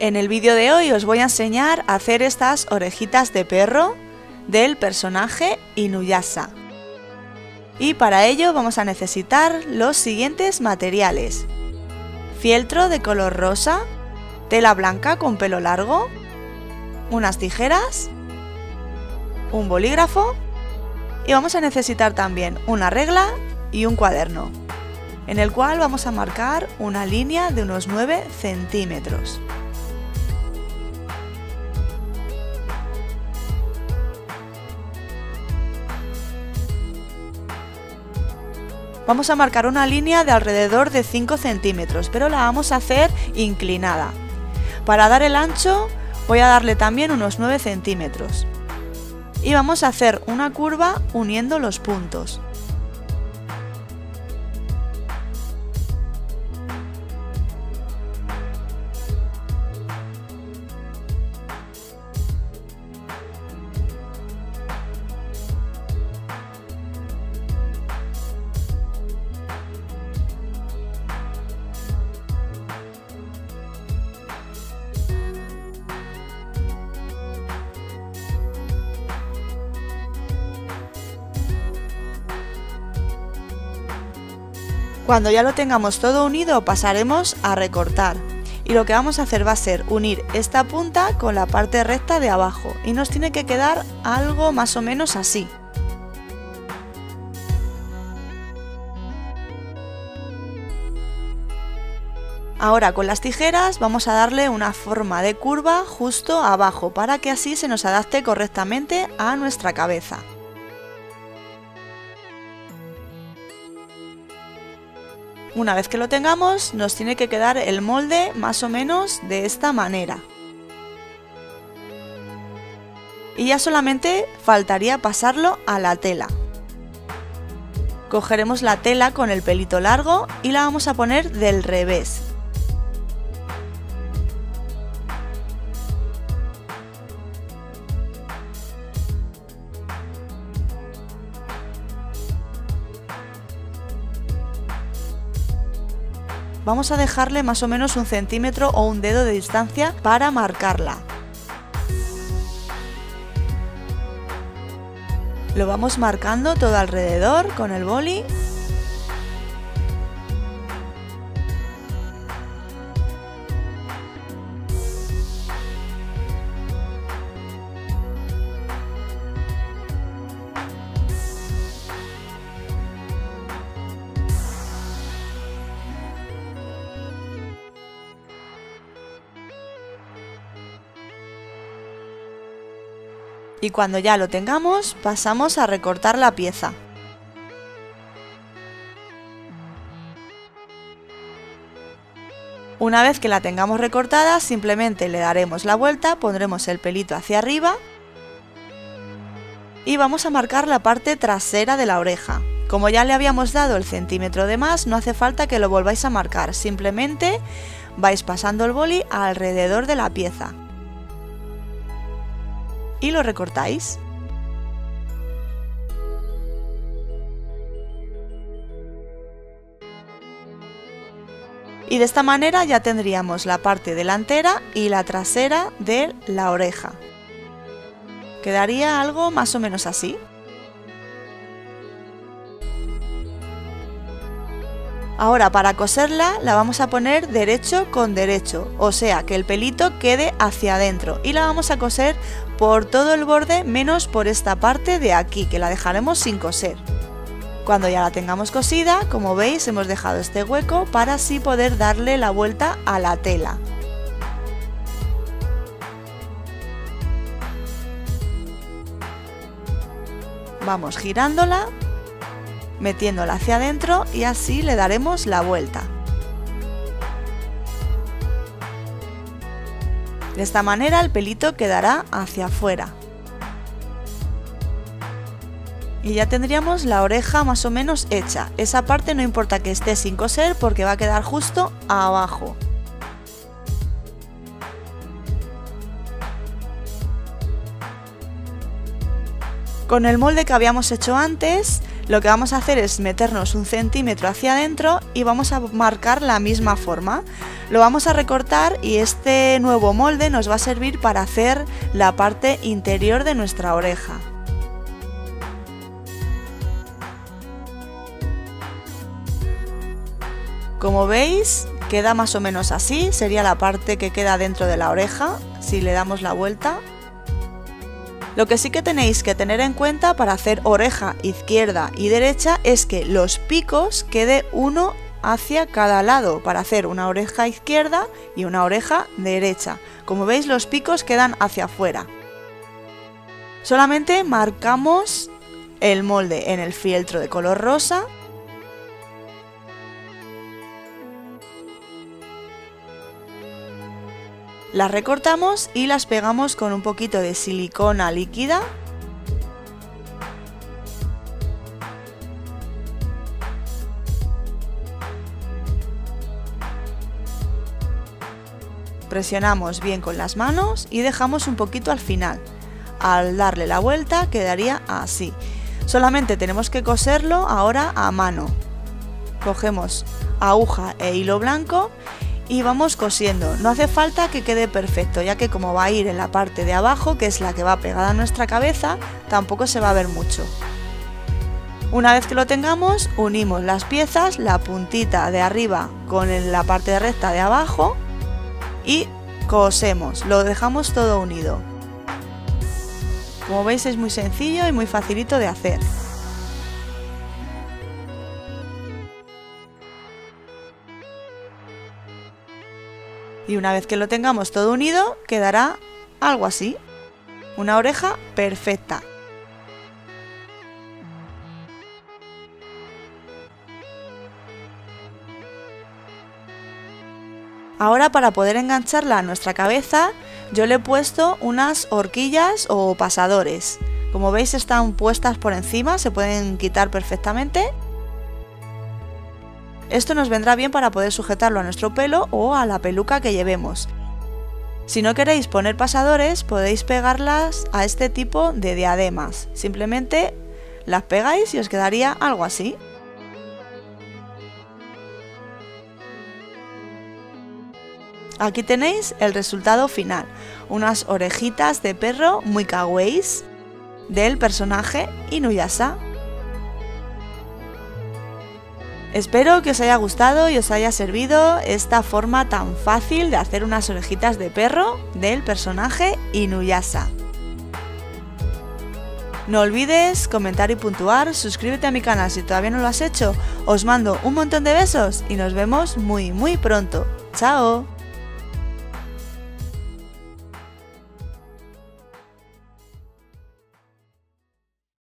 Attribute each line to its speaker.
Speaker 1: En el vídeo de hoy os voy a enseñar a hacer estas orejitas de perro del personaje Inuyasha. Y para ello vamos a necesitar los siguientes materiales. Fieltro de color rosa, tela blanca con pelo largo, unas tijeras, un bolígrafo y vamos a necesitar también una regla y un cuaderno, en el cual vamos a marcar una línea de unos 9 centímetros. Vamos a marcar una línea de alrededor de 5 centímetros, pero la vamos a hacer inclinada. Para dar el ancho voy a darle también unos 9 centímetros. Y vamos a hacer una curva uniendo los puntos. Cuando ya lo tengamos todo unido pasaremos a recortar y lo que vamos a hacer va a ser unir esta punta con la parte recta de abajo y nos tiene que quedar algo más o menos así. Ahora con las tijeras vamos a darle una forma de curva justo abajo para que así se nos adapte correctamente a nuestra cabeza. Una vez que lo tengamos, nos tiene que quedar el molde más o menos de esta manera. Y ya solamente faltaría pasarlo a la tela. Cogeremos la tela con el pelito largo y la vamos a poner del revés. Vamos a dejarle más o menos un centímetro o un dedo de distancia para marcarla. Lo vamos marcando todo alrededor con el boli y cuando ya lo tengamos pasamos a recortar la pieza. Una vez que la tengamos recortada simplemente le daremos la vuelta, pondremos el pelito hacia arriba y vamos a marcar la parte trasera de la oreja. Como ya le habíamos dado el centímetro de más, no hace falta que lo volváis a marcar, simplemente vais pasando el boli alrededor de la pieza y lo recortáis. Y de esta manera ya tendríamos la parte delantera y la trasera de la oreja. Quedaría algo más o menos así. Ahora para coserla la vamos a poner derecho con derecho, o sea que el pelito quede hacia adentro y la vamos a coser por todo el borde menos por esta parte de aquí que la dejaremos sin coser. Cuando ya la tengamos cosida, como veis hemos dejado este hueco para así poder darle la vuelta a la tela. Vamos girándola metiéndola hacia adentro y así le daremos la vuelta. De esta manera el pelito quedará hacia afuera. Y ya tendríamos la oreja más o menos hecha. Esa parte no importa que esté sin coser porque va a quedar justo abajo. Con el molde que habíamos hecho antes, Lo que vamos a hacer es meternos un centímetro hacia adentro y vamos a marcar la misma forma. Lo vamos a recortar y este nuevo molde nos va a servir para hacer la parte interior de nuestra oreja. Como veis, queda más o menos así, sería la parte que queda dentro de la oreja, si le damos la vuelta. Lo que sí que tenéis que tener en cuenta para hacer oreja izquierda y derecha es que los picos quede uno hacia cada lado para hacer una oreja izquierda y una oreja derecha. Como veis los picos quedan hacia afuera. Solamente marcamos el molde en el fieltro de color rosa Las recortamos y las pegamos con un poquito de silicona líquida. Presionamos bien con las manos y dejamos un poquito al final. Al darle la vuelta quedaría así. Solamente tenemos que coserlo ahora a mano. Cogemos aguja e hilo blanco y vamos cosiendo. No hace falta que quede perfecto, ya que como va a ir en la parte de abajo, que es la que va pegada a nuestra cabeza, tampoco se va a ver mucho. Una vez que lo tengamos, unimos las piezas, la puntita de arriba con la parte recta de abajo y cosemos, lo dejamos todo unido. Como veis es muy sencillo y muy facilito de hacer. Y una vez que lo tengamos todo unido, quedará algo así. Una oreja perfecta. Ahora para poder engancharla a nuestra cabeza, yo le he puesto unas horquillas o pasadores. Como veis están puestas por encima, se pueden quitar perfectamente esto nos vendrá bien para poder sujetarlo a nuestro pelo o a la peluca que llevemos. Si no queréis poner pasadores, podéis pegarlas a este tipo de diademas. Simplemente las pegáis y os quedaría algo así. Aquí tenéis el resultado final, unas orejitas de perro muy kawaiis del personaje Inuyasha. Espero que os haya gustado y os haya servido esta forma tan fácil de hacer unas orejitas de perro del personaje Inuyasha. No olvides comentar y puntuar, suscríbete a mi canal si todavía no lo has hecho, os mando un montón de besos y nos vemos muy muy pronto. ¡Chao!